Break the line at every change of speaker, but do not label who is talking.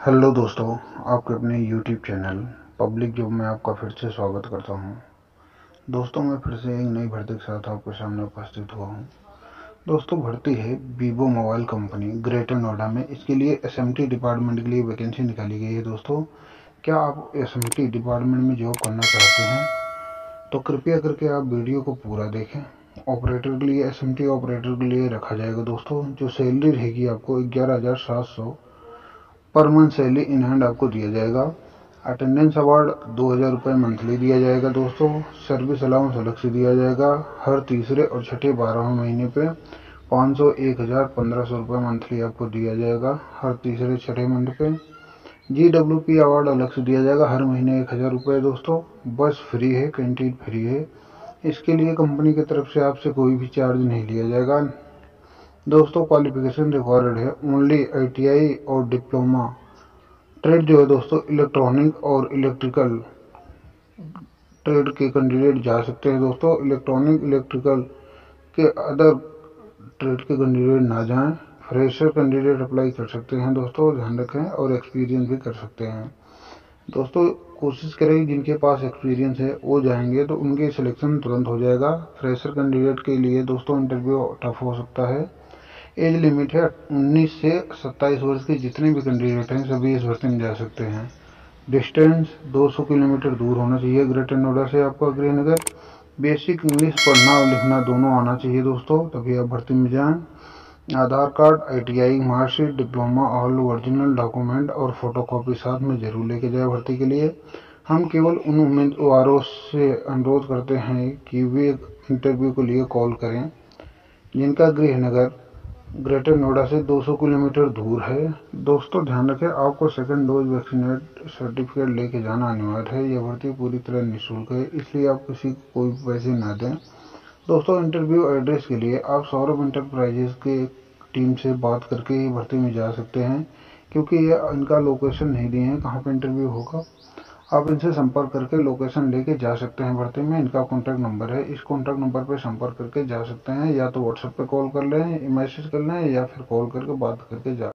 Hello दोस्तों, आपके अपने यूट्यूब चैनल पब्लिक जॉब में आपका फिर से स्वागत करता हूँ। दोस्तों, मैं फिर से एक नई भर्ती के साथ आपके सामने उपस्थित हुआ हूँ। दोस्तों, भर्ती है Vivo mobile company Greater Noida में। इसके लिए एसएमटी डिपार्टमेंट के लिए वैकेंसी निकाली गई है दोस्तों। क्या आप एस डिपार्टमेंट में जॉब करना चाहते हैं? तो कृपया करके आप वीडियो को पूरा देखें। ऑपरेटर के लिए एस ऑपरेटर के लिए रखा जाएगा दोस्तों, जो सैलरी रहेगी आपको ग्यारह हज़ार सात सौ per month salary in hand आपको दिया जाएगा। अटेंडेंस अवार्ड दो हज़ार रुपये मंथली दिया जाएगा दोस्तों। सर्विस अलाउंस अलग से दिया जाएगा हर तीसरे और छठे बारहवें महीने पे पाँच सौ एक हज़ार पंद्रह सौ रुपये मंथली आपको दिया जाएगा हर तीसरे छठे मंथ पे। जी डब्ल्यू पी अवार्ड अलग से दिया जाएगा हर महीने एक हज़ार रुपये दोस्तों। बस फ्री है, कैंटीन फ्री है। इसके लिए कंपनी की तरफ़ से आपसे कोई भी चार्ज नहीं लिया जाएगा। दोस्तों क्वालिफिकेशन रिक्वायर्ड है। ओनली आईटीआई और डिप्लोमा ट्रेड जो है दोस्तों इलेक्ट्रॉनिक और इलेक्ट्रिकल ट्रेड के कैंडिडेट जा सकते हैं दोस्तों इलेक्ट्रॉनिक इलेक्ट्रिकल के अदर ट्रेड के कैंडिडेट ना जाएँ। फ्रेशर कैंडिडेट अप्लाई कर सकते हैं दोस्तों, ध्यान रखें, और एक्सपीरियंस भी कर सकते हैं। दोस्तों, कोशिश करें जिनके पास एक्सपीरियंस है, वो जाएँगे तो उनके सिलेक्शन तुरंत हो जाएगा। फ्रेशर कैंडिडेट के लिए दोस्तों इंटरव्यू टफ हो सकता है। एज लिमिट है उन्नीस से सत्ताईस वर्ष के जितने भी कैंडिडेट हैं, सभी इस भर्ती में जा सकते हैं। डिस्टेंस 200 किलोमीटर दूर होना चाहिए। ग्रेटर नोएडा से आपका गृहनगर बेसिक इंग्लिश पढ़ना और लिखना दोनों आना चाहिए दोस्तों तभी आप भर्ती में जाएँ। Aadhaar card ITI marksheet diploma all original document और फोटोकॉपी साथ में ज़रूर लेके जाए भर्ती के लिए। हम केवल उन उम्मीदवारों से अनुरोध करते हैं कि वे इंटरव्यू के लिए कॉल करें। जिनका गृहनगर ग्रेटर नोएडा से 200 किलोमीटर दूर है। दोस्तों, ध्यान रखें, आपको सेकंड डोज वैक्सीनेट सर्टिफिकेट लेके जाना अनिवार्य है। यह भर्ती पूरी तरह निःशुल्क है, इसलिए आप किसी को कोई पैसे ना दें। दोस्तों इंटरव्यू एड्रेस के लिए आप सौरभ इंटरप्राइजेस के टीम से बात करके ही भर्ती में जा सकते हैं, क्योंकि ये इनका लोकेशन नहीं दिए हैं। कहाँ पर इंटरव्यू होगा? आप इनसे संपर्क करके लोकेशन लेके जा सकते हैं भर्ती में। इनका कॉन्टैक्ट नंबर है। इस कॉन्टैक्ट नंबर पर संपर्क करके जा सकते हैं। या तो व्हाट्सएप पे कॉल कर लें मैसेज कर लें, या फिर कॉल करके बात करके जा